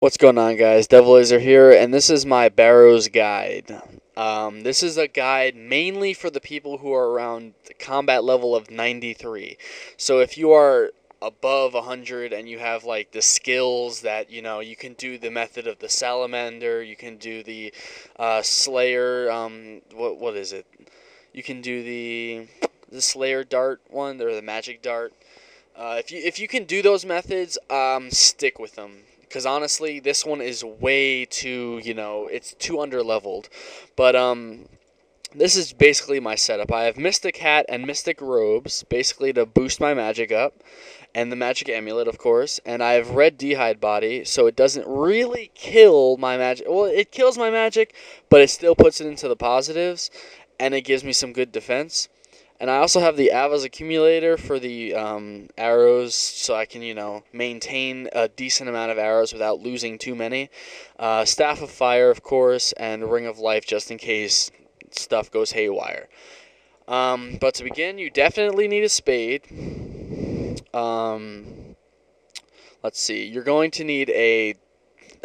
What's going on, guys? Devilazer here, and this is my Barrows guide. Um, this is a guide mainly for the people who are around the combat level of 93. So if you are above 100 and you have like the skills that you know you can do the method of the salamander you can do the uh, slayer um, what, what is it you can do the the slayer dart one or the magic dart uh, if you if you can do those methods um, stick with them because honestly this one is way too you know it's too under leveled but um this is basically my setup. I have Mystic Hat and Mystic Robes, basically to boost my magic up, and the Magic Amulet, of course. And I have Red D'hide Body, so it doesn't really kill my magic. Well, it kills my magic, but it still puts it into the positives, and it gives me some good defense. And I also have the Ava's Accumulator for the um, arrows, so I can, you know, maintain a decent amount of arrows without losing too many. Uh, Staff of Fire, of course, and Ring of Life just in case stuff goes haywire. Um, but to begin, you definitely need a spade. Um, let's see. You're going to need a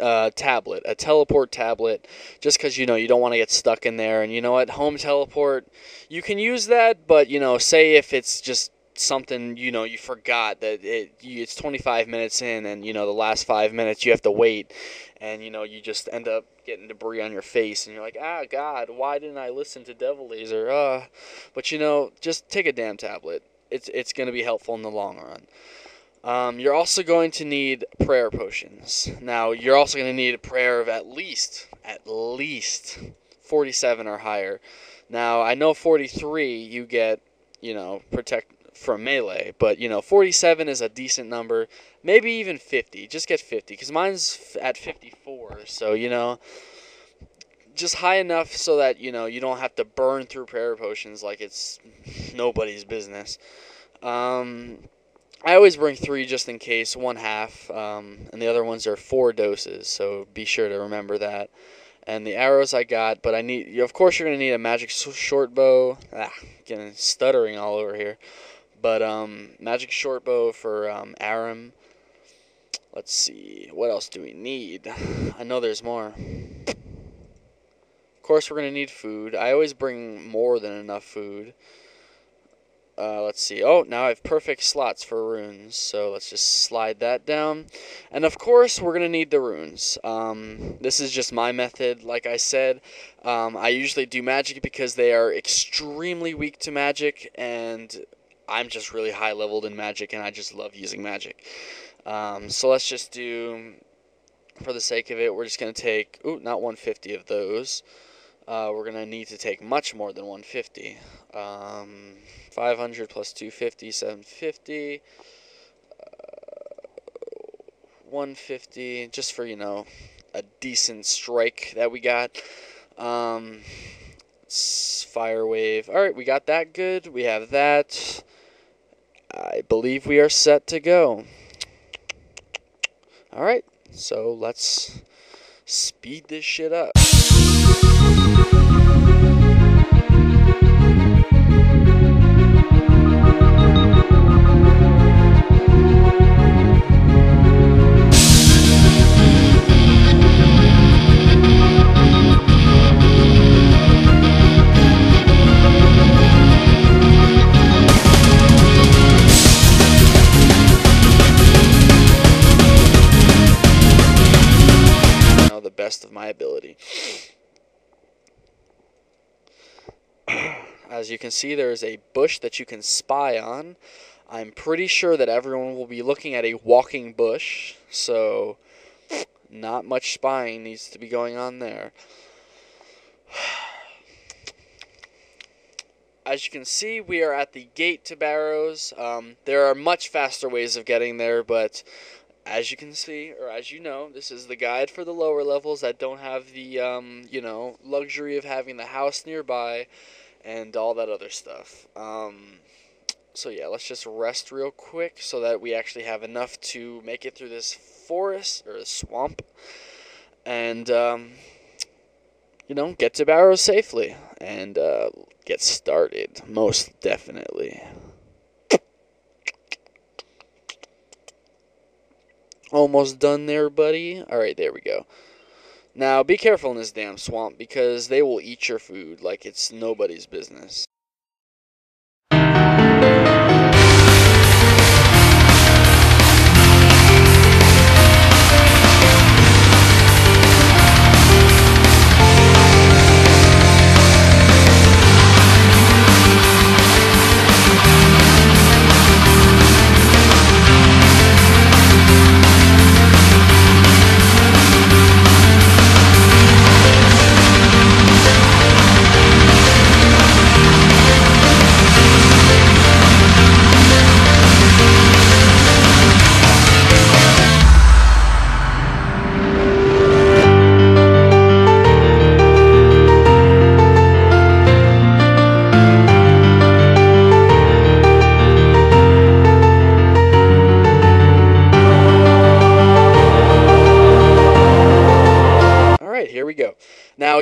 uh, tablet, a teleport tablet, just because you know you don't want to get stuck in there. And you know what, home teleport, you can use that, but you know, say if it's just something you know you forgot that it it's 25 minutes in and you know the last five minutes you have to wait and you know you just end up getting debris on your face and you're like ah god why didn't i listen to devilazer? Uh but you know just take a damn tablet. It's it's going to be helpful in the long run um, you're also going to need prayer potions now you're also going to need a prayer of at least at least 47 or higher now i know 43 you get you know protect from melee. But, you know, 47 is a decent number. Maybe even 50. Just get 50. Because mine's at 54. So, you know, just high enough so that, you know, you don't have to burn through prayer potions like it's nobody's business. Um, I always bring three just in case, one half. Um, and the other ones are four doses. So be sure to remember that and the arrows I got, but I need, of course, you're to need a magic short bow. Ah, getting stuttering all over here. But um, magic short bow for um, Ahrim. Let's see, what else do we need? I know there's more. Of course, we're going to need food. I always bring more than enough food. Uh, let's see. Oh, now I have perfect slots for runes. So let's just slide that down. And of course, we're going to need the runes. Um, this is just my method. Like I said, um, I usually do magic because they are extremely weak to magic. And I'm just really high leveled in magic and I just love using magic. Um, so let's just do, for the sake of it, we're just going to take, ooh, not 150 of those. Uh, we're going to need to take much more than 150. Um, 500 plus 250, 750. Uh, 150, just for, you know, a decent strike that we got. Um, fire wave. All right, we got that good. We have that. I believe we are set to go. Alright, so let's speed this shit up. As you can see, there is a bush that you can spy on. I'm pretty sure that everyone will be looking at a walking bush, so not much spying needs to be going on there. As you can see, we are at the gate to Barrows. Um, there are much faster ways of getting there, but as you can see, or as you know, this is the guide for the lower levels that don't have the, um, you know, luxury of having the house nearby and all that other stuff. Um, so yeah, let's just rest real quick so that we actually have enough to make it through this forest or swamp and, um, you know, get to Barrow safely and uh, get started, most definitely. Almost done there, buddy. Alright, there we go. Now, be careful in this damn swamp because they will eat your food like it's nobody's business.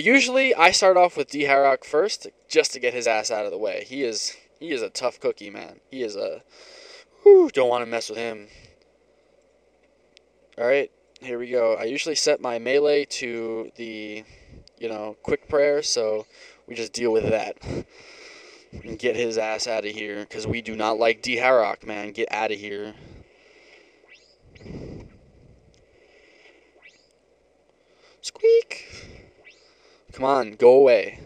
Usually I start off with Dharok first, just to get his ass out of the way. He is he is a tough cookie, man. He is a whew, don't want to mess with him. All right, here we go. I usually set my melee to the, you know, quick prayer, so we just deal with that and get his ass out of here because we do not like Dharok, man. Get out of here. Squeak. Come on, go away.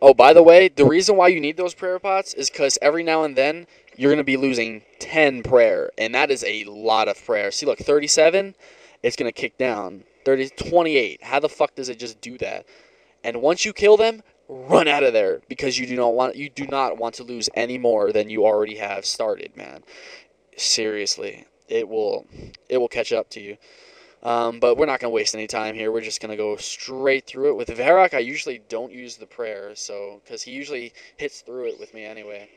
Oh, by the way, the reason why you need those prayer pots is because every now and then you're going to be losing 10 prayer, and that is a lot of prayer. See, look, 37, it's going to kick down. 30, 28. How the fuck does it just do that? And once you kill them, run out of there because you do not want you do not want to lose any more than you already have started, man. Seriously, it will it will catch up to you. Um, but we're not going to waste any time here. We're just going to go straight through it. With Verac, I usually don't use the prayer, so because he usually hits through it with me anyway.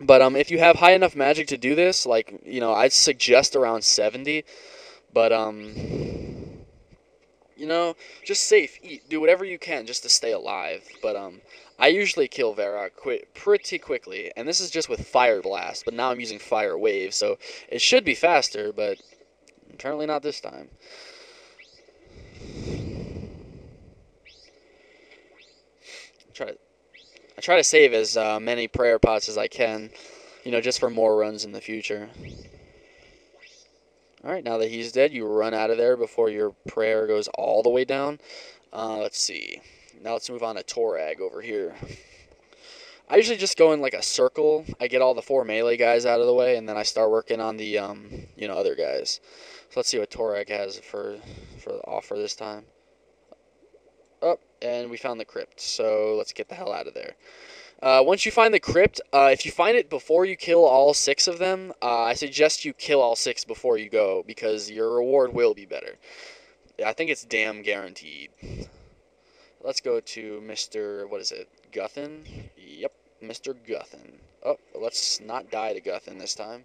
But um, if you have high enough magic to do this, like you know, I'd suggest around seventy. But um, you know, just safe. Eat, do whatever you can just to stay alive. But um, I usually kill Verac pretty quickly, and this is just with Fire Blast. But now I'm using Fire Wave, so it should be faster. But Apparently not this time. I try to, I try to save as uh, many prayer pots as I can, you know, just for more runs in the future. Alright, now that he's dead, you run out of there before your prayer goes all the way down. Uh, let's see. Now let's move on to Torag over here. I usually just go in like a circle. I get all the four melee guys out of the way, and then I start working on the, um, you know, other guys. So let's see what Torag has for for the offer this time. Up, oh, and we found the crypt. So let's get the hell out of there. Uh, once you find the crypt, uh, if you find it before you kill all six of them, uh, I suggest you kill all six before you go because your reward will be better. I think it's damn guaranteed. Let's go to Mr. What is it? Guthan? Yep, Mr. Guthan. Oh, let's not die to Guthan this time.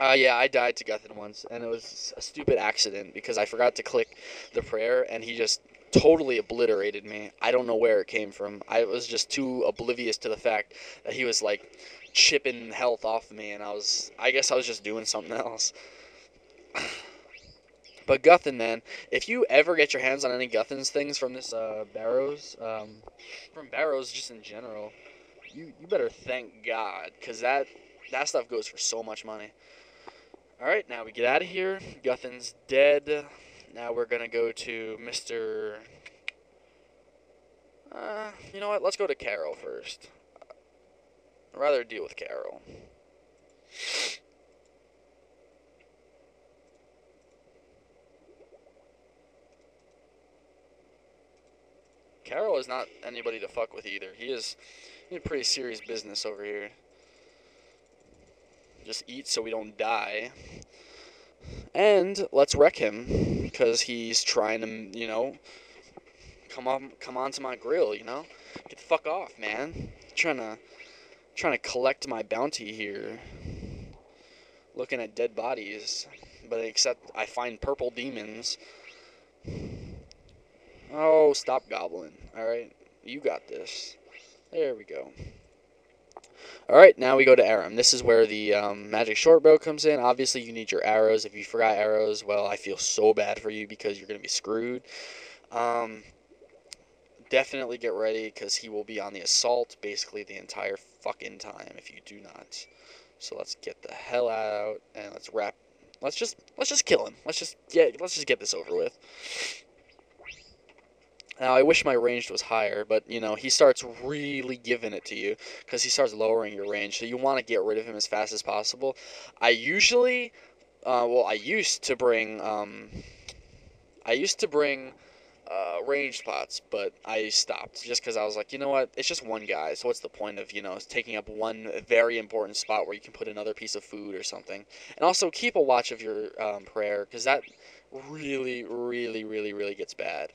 Uh, yeah, I died to Guthan once, and it was a stupid accident because I forgot to click the prayer, and he just totally obliterated me. I don't know where it came from. I was just too oblivious to the fact that he was like chipping health off of me, and I was, I guess I was just doing something else. But Guthan, man, if you ever get your hands on any Guthan's things from this uh, Barrows, um, from Barrows just in general, you you better thank God, cause that that stuff goes for so much money. Alright, now we get out of here. Guthan's dead. Now we're going to go to Mr. Uh, you know what? Let's go to Karil first. I'd rather deal with Karil. Karil is not anybody to fuck with either. He is in pretty serious business over here. Just eat so we don't die. And let's wreck him because he's trying to, you know, come on, come onto my grill. You know, get the fuck off, man. I'm trying to, trying to collect my bounty here. Looking at dead bodies, but except I find purple demons. Oh, stop gobbling. All right, you got this. There we go. All right, now we go to Ahrim. This is where the um, magic short bow comes in. Obviously, you need your arrows. If you forgot arrows, well, I feel so bad for you because you're going to be screwed. Um, definitely get ready because he will be on the assault basically the entire fucking time if you do not. So let's get the hell out and let's wrap. Let's just let's just kill him. Let's just get let's just get this over with. Now I wish my ranged was higher, but you know he starts really giving it to you because he starts lowering your range. So you want to get rid of him as fast as possible. I usually, uh, well, I used to bring, um, I used to bring uh, ranged pots, but I stopped just because I was like, you know what, it's just one guy, so what's the point of you know taking up one very important spot where you can put another piece of food or something, and also keep a watch of your um, prayer because that really, really, really, really gets bad.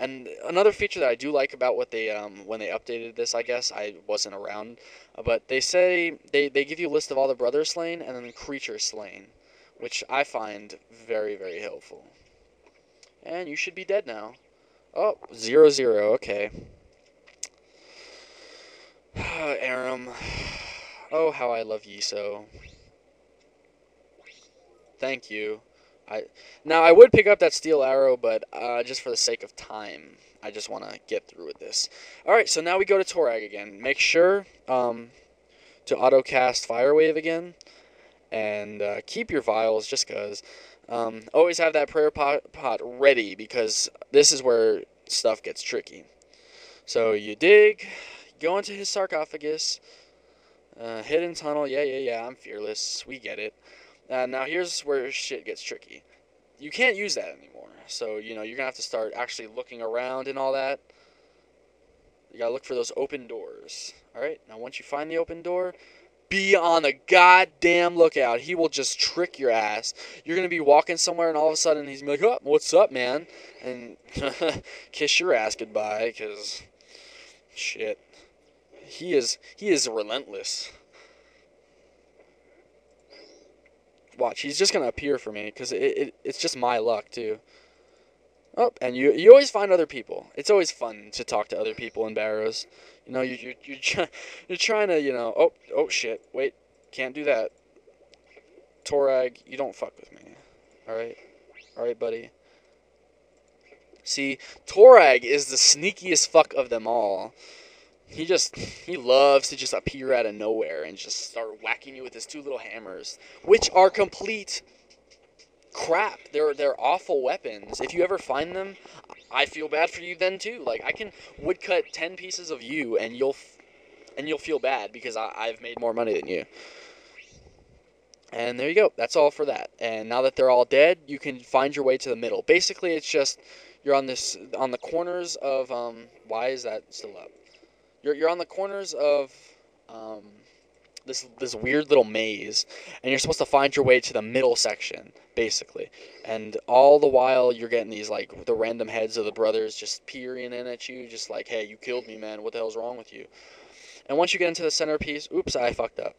And another feature that I do like about what they um, when they updated this, I guess I wasn't around, uh, but they say they, they give you a list of all the brothers slain and then the creatures slain, which I find very very helpful. And you should be dead now. Oh, zero zero. Okay. Ahrim. Oh, how I love ye so. Thank you. I now I would pick up that steel arrow, but uh, just for the sake of time, I just want to get through with this. All right, so now we go to Torag again. Make sure um, to auto cast Fire Wave again, and uh, keep your vials just cause. Um, always have that prayer pot, pot ready because this is where stuff gets tricky. So you dig, go into his sarcophagus, uh, hidden tunnel. Yeah, yeah, yeah. I'm fearless. We get it. Uh, now here's where shit gets tricky. You can't use that anymore. So, you know, you're to have to start actually looking around and all that. You got to look for those open doors. All right? Now once you find the open door, be on the goddamn lookout. He will just trick your ass. You're to be walking somewhere and all of a sudden he's like, "Oh, what's up, man?" and kiss your ass goodbye cuz shit. He is he is relentless. Watch, he's just gonna appear for me because it, it, it's just my luck too. Oh, and you you always find other people. It's always fun to talk to other people in Barrows. You know, you you you're, try, you're trying to you know. Oh oh shit! Wait, can't do that. Torag, you don't fuck with me. All right, all right, buddy. See, Torag is the sneakiest fuck of them all. He just he loves to just appear out of nowhere and just start whacking you with his two little hammers, which are complete crap. They're they're awful weapons. If you ever find them, I feel bad for you then too. Like I can woodcut ten pieces of you and you'll and you'll feel bad because I, I've made more money than you. And there you go. That's all for that. And now that they're all dead, you can find your way to the middle. Basically, it's just you're on this on the corners of um. Why is that still up? You're you're on the corners of um, this this weird little maze, and you're supposed to find your way to the middle section, basically. And all the while, you're getting these like the random heads of the brothers just peering in at you, just like, "Hey, you killed me, man. What the hell's wrong with you?" And once you get into the centerpiece, oops, I fucked up.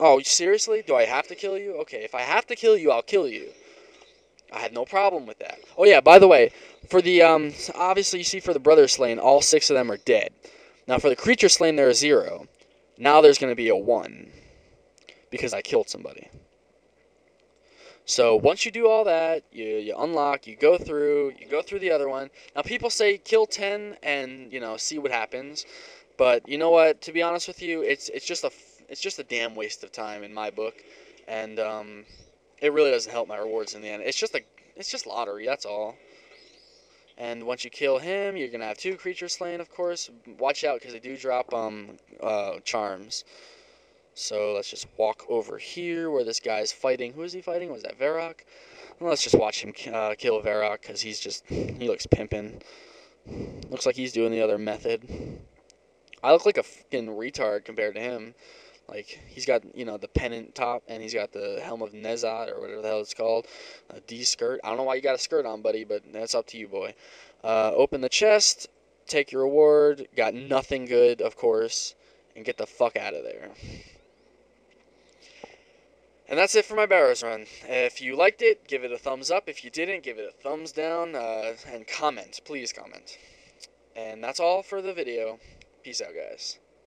Oh, seriously? Do I have to kill you? Okay, if I have to kill you, I'll kill you. I had no problem with that. Oh yeah, by the way, for the um, obviously you see for the brother slain, all six of them are dead. Now for the creature slain, there are zero. Now there's going to be a one because I killed somebody. So once you do all that, you, you unlock, you go through, you go through the other one. Now people say kill ten and you know see what happens, but you know what? To be honest with you, it's it's just a it's just a damn waste of time in my book, and um, it really doesn't help my rewards in the end. It's just a it's just lottery. That's all. And once you kill him, you're gonna have two creatures slain, of course. Watch out because they do drop um uh, charms. So let's just walk over here where this guy's fighting. Who is he fighting? Was that Verac? Well, let's just watch him uh, kill Verac because he's just he looks pimping. Looks like he's doing the other method. I look like a fucking retard compared to him. Like he's got you know the pennant top and he's got the helm of Nezat or whatever the hell it's called, a D skirt. I don't know why you got a skirt on, buddy, but that's up to you, boy. Uh, open the chest, take your reward. Got nothing good, of course, and get the fuck out of there. And that's it for my Barrows run. If you liked it, give it a thumbs up. If you didn't, give it a thumbs down. Uh, and comment. Please comment. And that's all for the video. Peace out, guys.